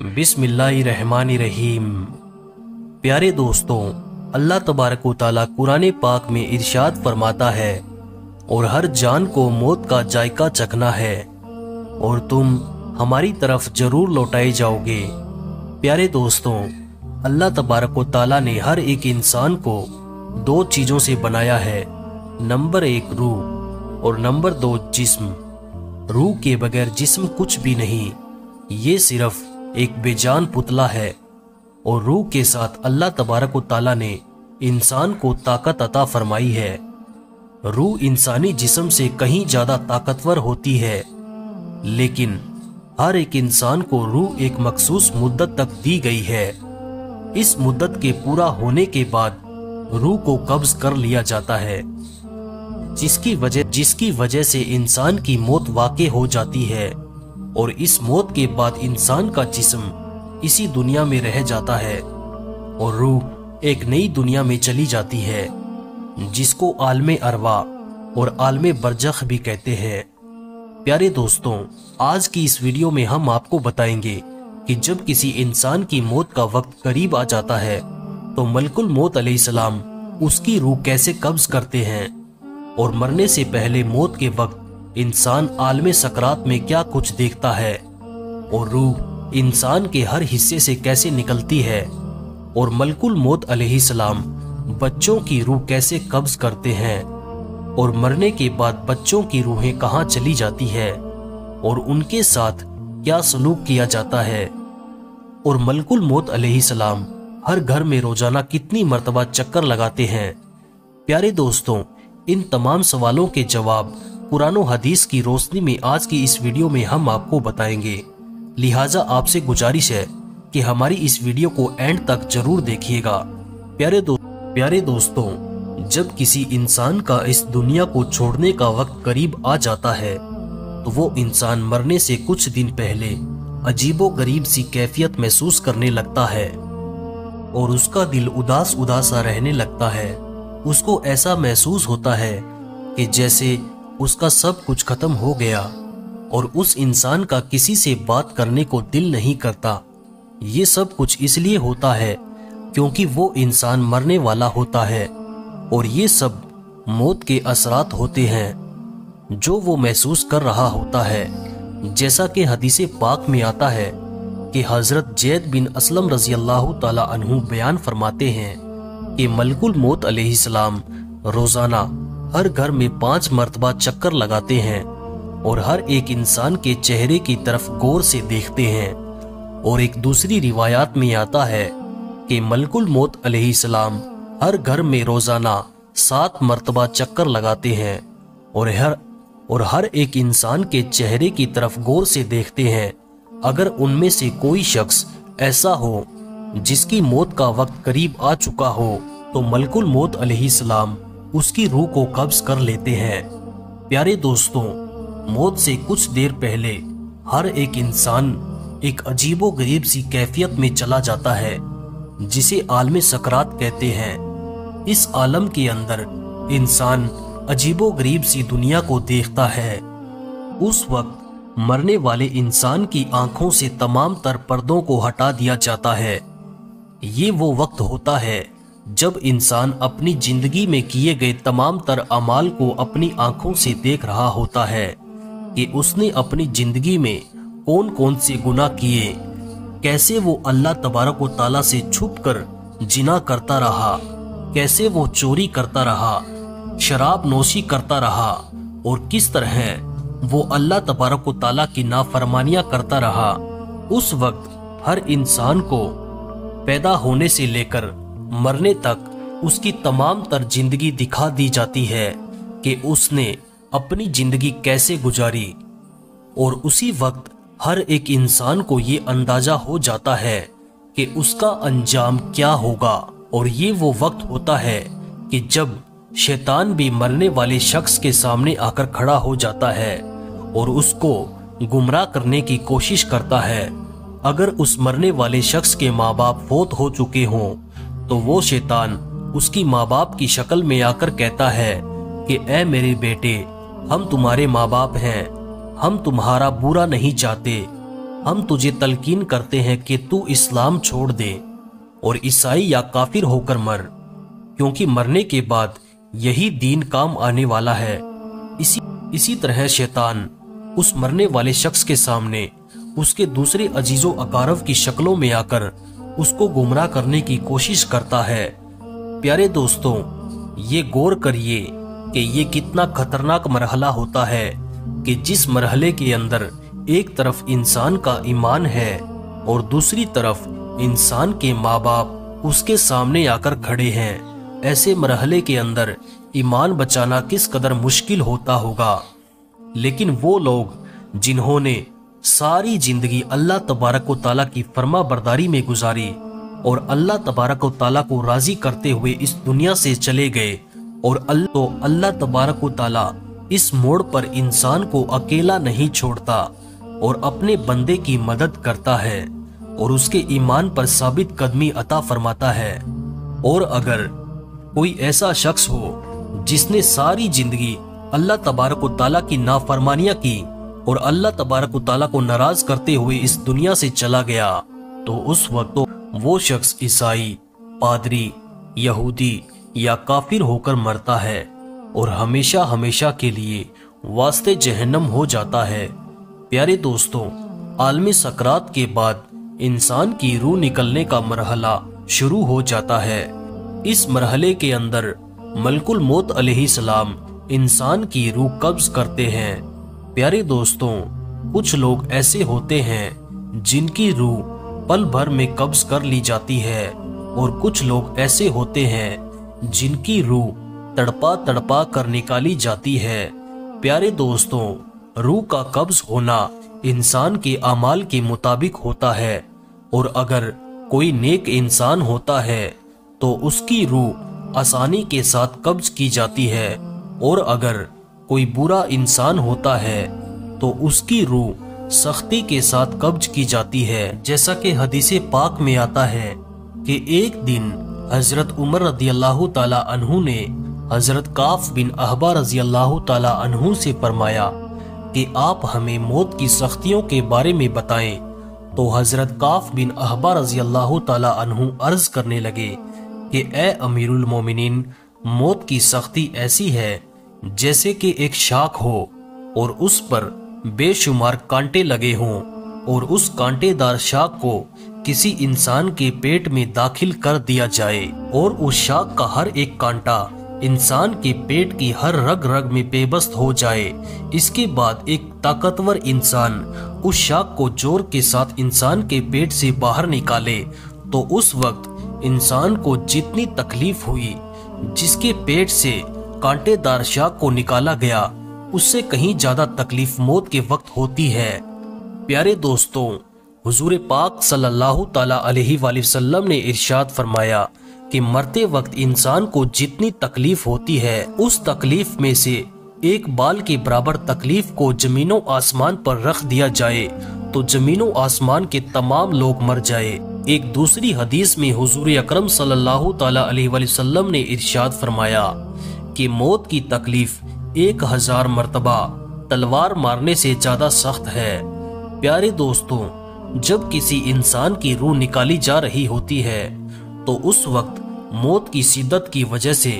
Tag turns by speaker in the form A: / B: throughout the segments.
A: बिस्मिल्लाहिर्रहमानिर्रहीम। प्यारे दोस्तों, अल्लाह तबारक ताला कुरान पाक में इरशाद फरमाता है और हर जान को मौत का जायका चखना है और तुम हमारी तरफ़ ज़रूर लौटाए जाओगे। प्यारे दोस्तों, अल्लाह तबारक ताला ने हर एक इंसान को दो चीज़ों से बनाया है। नंबर एक, रूह और नंबर दो, जिस्म। रूह के बगैर जिस्म कुछ भी नहीं, ये सिर्फ़ एक बेजान पुतला है और रूह के साथ अल्लाह तबारक ताला ने इंसान को ताकत अता फरमाई है। रूह इंसानी जिस्म से कहीं ज़्यादा ताकतवर होती है, लेकिन हर एक इंसान को रूह एक मखसूस मुद्दत तक दी गई है। इस मुद्दत के पूरा होने के बाद रूह को कब्ज कर लिया जाता है, जिसकी वजह जिसकी वजह से इंसान की मौत वाक़ हो जाती है। और इस मौत के बाद इंसान का जिस्म इसी दुनिया में रह जाता है और रूह एक नई दुनिया में चली जाती है, जिसको आलम अरवा और आलम बरजख भी कहते हैं। प्यारे दोस्तों, आज की इस वीडियो में हम आपको बताएँगे कि जब किसी इंसान की मौत का वक्त करीब आ जाता है तो मलकुल मौत सलाम उसकी रूह कैसे कब्ज करते हैं और मरने से पहले मौत के वक्त इंसान आलम सकरात में क्या कुछ देखता है? और रूह इंसान के हर हिस्से से कैसे निकलती है? और मलकुल मौत सलाम बच्चों की रूह कैसे कब्ज करते हैं? और मरने के बाद बच्चों की रूहें कहाँ चली जाती है? और उनके साथ क्या सलूक किया जाता है? और मलकुल मौत सलाम हर घर में रोज़ाना कितनी मरतबा चक्कर लगाते हैं? प्यारे दोस्तों, इन तमाम सवालों के जवाब कुरान हदीस की रोशनी में आज की इस वीडियो में हम आपको बताएँगे। लिहाजा आपसे गुजारिश है कि हमारी इस वीडियो को एंड तक ज़रूर देखिएगा। प्यारे दो प्यारे दोस्तों, जब किसी इंसान का इस दुनिया को छोड़ने का वक्त करीब आ जाता है तो वो इंसान मरने से कुछ दिन पहले अजीबो गरीब सी कैफियत महसूस करने लगता है और उसका दिल उदास उदासा रहने लगता है। उसको ऐसा महसूस होता है कि जैसे उसका सब कुछ खत्म हो गया और उस इंसान का किसी से बात करने को दिल नहीं करता। ये सब कुछ इसलिए होता है क्योंकि वो इंसान मरने वाला होता है और ये सब मौत के असरात होते हैं, जो वो महसूस कर रहा होता है। जैसा कि हदीस पाक में आता है कि हज़रत जैद बिन असलम रज़ी अल्लाह तु बयान फरमाते हैं कि मलकुल मौत अलैहिस्सलाम रोज़ाना हर घर में पाँच मरतबा चक्कर लगाते हैं और हर एक इंसान के चेहरे की तरफ़ गौर से देखते हैं। और एक दूसरी रिवायात में आता है कि मलकुल मौत सलाम हर घर में रोज़ाना सात मरतबा चक्कर लगाते हैं और हर और हर एक इंसान के चेहरे की तरफ़ गौर से देखते हैं। अगर उनमें से कोई शख्स ऐसा हो जिसकी मौत का वक्त करीब आ चुका हो तो मलकुल मौत सलाम उसकी रूह को कब्ज कर लेते हैं। प्यारे दोस्तों, मौत से कुछ देर पहले हर एक इंसान एक अजीबो गरीब सी कैफियत में चला जाता है, जिसे आलम सकरात कहते हैं। इस आलम के अंदर इंसान अजीबो गरीब सी दुनिया को देखता है। उस वक्त मरने वाले इंसान की आँखों से तमाम तर पर्दों को हटा दिया जाता है। ये वो वक्त होता है जब इंसान अपनी ज़िंदगी में किए गए तमाम तर अमाल को अपनी आँखों से देख रहा होता है कि उसने अपनी ज़िंदगी में कौन कौन से गुनाह किए, कैसे वो अल्लाह तबारक ताला से छुप कर जिना करता रहा, कैसे वो चोरी करता रहा, शराब नोशी करता रहा और किस तरह वो अल्लाह तबारक ताला की नाफरमानियाँ करता रहा, उस वक्त हर इंसान को पैदा होने से लेकर मरने तक उसकी तमाम तर ज़िंदगी दिखा दी जाती है कि उसने अपनी ज़िंदगी कैसे गुजारी। और उसी वक्त हर एक इंसान को ये अंदाज़ा हो जाता है कि उसका अंजाम क्या होगा। और ये वो वक्त होता है कि जब शैतान भी मरने वाले शख्स के सामने आकर खड़ा हो जाता है और उसको गुमराह करने की कोशिश करता है। अगर उस मरने वाले शख्स के माँ बाप फोत हो चुके हों तो वो शैतान उसकी माँ बाप की शक्ल में आकर कहता है कि ए मेरे बेटे, हम तुम्हारे माँ बाप हैं। हम तुम्हारा बुरा नहीं चाहते। हम तुझे तलकीन करते हैं कि तू इस्लाम छोड़ दे और ईसाई या काफिर होकर मर, क्योंकि मरने के बाद यही दीन काम आने वाला है। इसी इसी तरह शैतान उस मरने वाले शख्स के सामने उसके दूसरे अजीजों अकारव की शक्लों में आकर उसको गुमराह करने की कोशिश करता है। प्यारे दोस्तों, ये गौर करिए कि ये कितना खतरनाक मरहला होता है कि जिस मरहले के अंदर एक तरफ़ इंसान का ईमान है और दूसरी तरफ़ इंसान के माँ बाप उसके सामने आकर खड़े हैं। ऐसे मरहले के अंदर ईमान बचाना किस कदर मुश्किल होता होगा? लेकिन वो लोग जिन्होंने सारी ज़िंदगी अल्लाह तबारक ताला की फर्मा बरदारी में गुजारी और अल्लाह तबारक ताला को राज़ी करते हुए इस दुनिया से चले गए और अल्लाह तो अल्लाह तबारक ताला इस मोड़ पर इंसान को अकेला नहीं छोड़ता और अपने बंदे की मदद करता है और उसके ईमान पर साबित कदमी अता फरमाता है। और अगर कोई ऐसा शख्स हो जिसने सारी ज़िंदगी अल्लाह तबारक ताला की नाफरमानियाँ की और अल्लाह तबारक को नाराज़ करते हुए इस दुनिया से चला गया। तो उस वक्त तो वो शख्स ईसाई, पादरी, यहूदी या काफिर होकर मरता है और हमेशा हमेशा के लिए वास्ते जहन्नम हो जाता है। प्यारे दोस्तों, आलमी सकरात के बाद इंसान की रूह निकलने का मरहला शुरू हो जाता है। इस मरहले के अंदर मलकुल मौत सलाम इंसान की रूह कब्ज करते हैं। प्यारे दोस्तों, कुछ लोग ऐसे होते हैं जिनकी रूह पल भर में कब्ज कर ली जाती है, और कुछ लोग ऐसे होते हैं जिनकी रूह तड़पा तड़पा कर निकाली जाती है। प्यारे दोस्तों, रूह का कब्ज होना इंसान के अमाल के मुताबिक होता है, और अगर कोई नेक इंसान होता है तो उसकी रूह आसानी के साथ कब्ज की जाती है, और अगर कोई बुरा इंसान होता है तो उसकी रूह सख्ती के साथ कब्ज की जाती है। जैसा कि हदीस पाक में आता है कि एक दिन हज़रत उमर रज़ी अल्लाह तहु ने हज़रत काफ बिन अहबा रज़ी अल्लाह तहु से फरमाया कि आप हमें मौत की सख्तियों के बारे में बताएँ। तो हज़रत काफ बिन अहबा रज़ी अल्लाह तहु अर्ज़ करने लगे कि, ए अमीरुल मोमिनीन, मौत की सख्ती ऐसी है जैसे कि एक शाख हो, और उस पर बेशुमार कांटे लगे हों, और उस कांटेदार शाख को किसी इंसान के पेट में दाखिल कर दिया जाए, और उस शाख का हर एक कांटा इंसान के पेट की हर रग रग में बेबस्त हो जाए। इसके बाद एक ताकतवर इंसान उस शाख को ज़ोर के साथ इंसान के पेट से बाहर निकाले तो उस वक्त इंसान को जितनी तकलीफ़ हुई, जिसके पेट से कांटेदार शाख को निकाला गया। उससे कहीं ज़्यादा तकलीफ़ मौत के वक्त होती है। प्यारे दोस्तों, हुजूर पाक सल्लल्लाहु अलैहि वसल्लम ने इरशाद फरमाया कि मरते वक्त इंसान को जितनी तकलीफ़ होती है, उस तकलीफ़ में से एक बाल के बराबर तकलीफ़ को जमीनों आसमान पर रख दिया जाए तो जमीनों आसमान के तमाम लोग मर जाए। एक दूसरी हदीस में हुजूर अकरम सल्लल्लाहु अलैहि वसल्लम ने इरशाद फरमाया। कि मौत की तकलीफ़ एक हज़ार मरतबा तलवार मारने से ज़्यादा सख्त है। प्यारे दोस्तों, जब किसी इंसान की रूह निकाली जा रही होती है तो उस वक्त मौत की शिद्दत की वजह से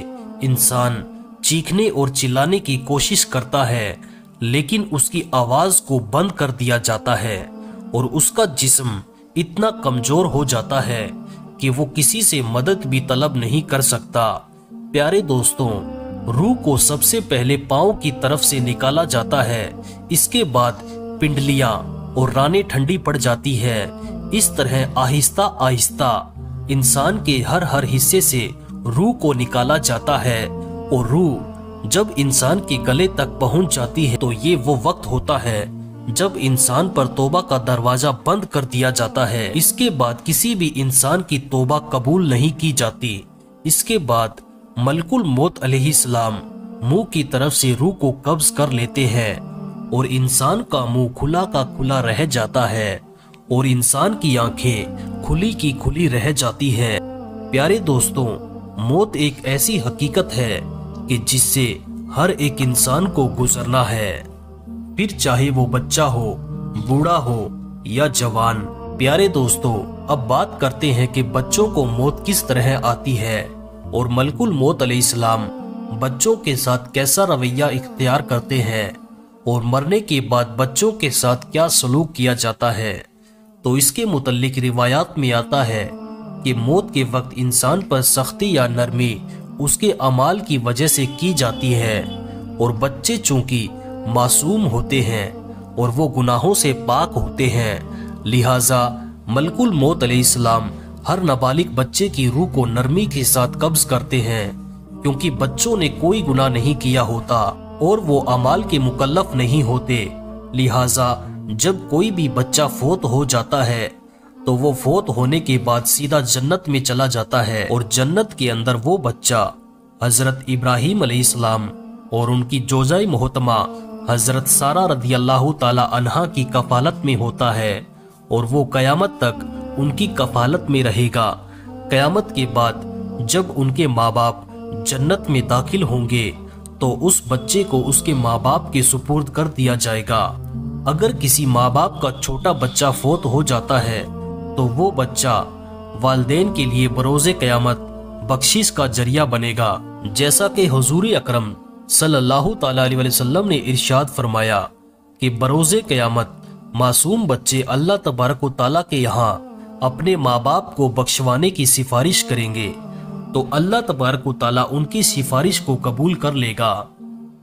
A: इंसान चीखने और चिल्लाने की कोशिश करता है, लेकिन उसकी आवाज़ को बंद कर दिया जाता है और उसका जिस्म इतना कमज़ोर हो जाता है कि वो किसी से मदद भी तलब नहीं कर सकता। प्यारे दोस्तों रूह को सबसे पहले पाँव की तरफ़ से निकाला जाता है। इसके बाद पिंडलियाँ और राने ठंडी पड़ जाती है। इस तरह आहिस्ता आहिस्ता इंसान के हर हर हिस्से से रूह को निकाला जाता है और रूह जब इंसान के गले तक पहुँच जाती है तो ये वो वक्त होता है जब इंसान पर तोबा का दरवाज़ा बंद कर दिया जाता है। इसके बाद किसी भी इंसान की तोबा कबूल नहीं की जाती। इसके बाद मलकुल मौत सलाम मुँह की तरफ़ से रूह को कब्ज कर लेते हैं और इंसान का मुँह खुला का खुला रह जाता है और इंसान की आँखें खुली की खुली रह जाती है। प्यारे दोस्तों, मौत एक ऐसी हकीकत है कि जिससे हर एक इंसान को गुजरना है। फिर चाहे वो बच्चा हो, बूढ़ा हो या जवान, प्यारे दोस्तों, अब बात करते हैं कि बच्चों को मौत किस तरह आती है। और मलकुल मौत इस्लाम बच्चों के साथ कैसा रवैया इख्तियार करते हैं और मरने के बाद बच्चों के साथ क्या सलूक किया जाता है? तो इसके मुतलिक रिवायात में आता है कि मौत के वक्त इंसान पर सख्ती या नरमी उसके अमाल की वजह से की जाती है और बच्चे चूँकि मासूम होते हैं और वो गुनाहों से पाक होते हैं, लिहाजा मलकुल मौत इस्लाम हर नाबालिग बच्चे की रूह को नरमी के साथ कब्ज करते हैं, क्योंकि बच्चों ने कोई गुनाह नहीं किया होता और वो अमाल के मुकल्लफ नहीं होते। लिहाजा, जब कोई भी बच्चा फोत हो जाता है तो वो फोत होने के बाद सीधा जन्नत में चला जाता है और जन्नत के अंदर वो बच्चा, हज़रत इब्राहिम अलैहिस्सलाम और उनकी जोजाई मोहतमा, हज़रत सारा रदी अल्लाह तला की कफालत में होता है और वो कयामत तक उनकी कफालत में रहेगा। कयामत के बाद जब उनके माँ बाप जन्नत में दाखिल होंगे तो उस बच्चे को उसके माँ बाप के सुपुर्द कर दिया जाएगा। अगर किसी माँ बाप का छोटा बच्चा फोत हो जाता है तो वो बच्चा वालदेन के लिए बरोजे कयामत बख्शिश का ज़रिया बनेगा। जैसा कि हजूर अक्रम सल्लल्लाहु अलैहि वसल्लम ने इरशाद फरमाया कि बरोजे कयामत मासूम बच्चे अल्लाह तबारक के यहाँ अपने माँ बाप को बख्शवाने की सिफारिश करेंगे तो अल्लाह तबारक ताला उनकी सिफारिश को कबूल कर लेगा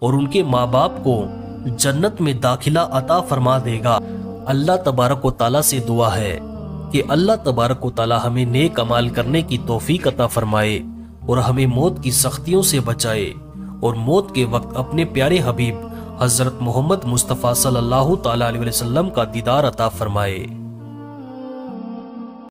A: और उनके माँ बाप को जन्नत में दाखिला अता फरमा देगा। अल्लाह तबारक ताला से दुआ है कि अल्लाह तबारक ताला हमें नेक अमाल करने की तोफीक अता फरमाए और हमें मौत की सख्तियों से बचाए और मौत के वक्त अपने प्यारे हबीब हज़रत मोहम्मद मुस्तफ़ा सल्लल्लाहु अलैहि वसल्लम का दीदार अता फरमाए।